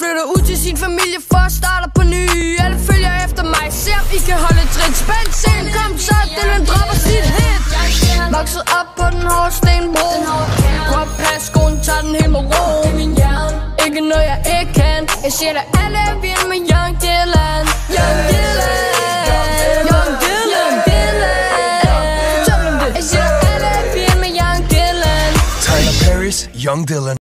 flytter ud til sin familie for at starte på ny. Alle følger efter mig, se om I kan holde trit Spændt scenen, kom så, Dylan dropper sit hit. Vokset op på den hårde stenbro. Prøv at passe skoen, tager den helt med ro. Ikke noget jeg ikke kan. Jeg siger dig alle er vild med Young Dylan. Young Dylan. Young er med Young Paris, Young Dylan.